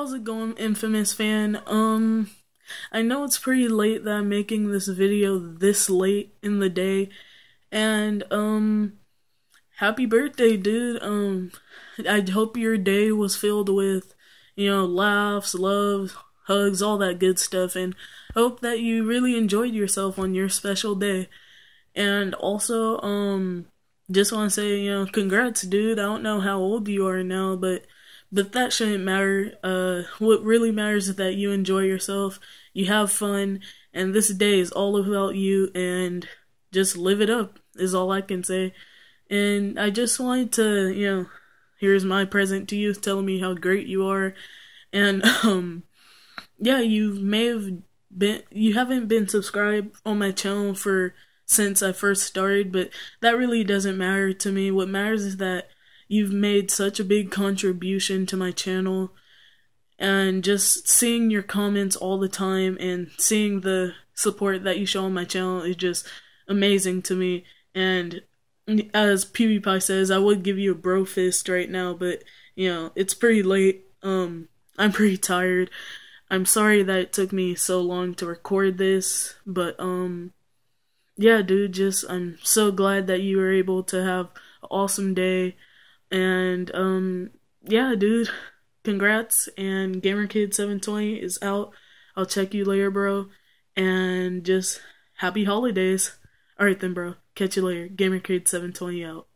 How's it going, Infamous fan? Um, I know it's pretty late that I'm making this video this late in the day, and, um, happy birthday, dude. Um, I hope your day was filled with, you know, laughs, love, hugs, all that good stuff, and hope that you really enjoyed yourself on your special day. And also, um, just want to say, you know, congrats, dude. I don't know how old you are now, but but that shouldn't matter. Uh, what really matters is that you enjoy yourself, you have fun, and this day is all about you, and just live it up is all I can say. And I just wanted to, you know, here's my present to you, telling me how great you are, and um, yeah, you may have been, you haven't been subscribed on my channel for since I first started, but that really doesn't matter to me. What matters is that You've made such a big contribution to my channel. And just seeing your comments all the time and seeing the support that you show on my channel is just amazing to me. And as PewDiePie says, I would give you a bro fist right now, but you know, it's pretty late. Um, I'm pretty tired. I'm sorry that it took me so long to record this, but um, yeah, dude, just I'm so glad that you were able to have an awesome day. And um yeah, dude, congrats and GamerKid720 is out. I'll check you later, bro. And just happy holidays. Alright then, bro. Catch you later. GamerKid720 out.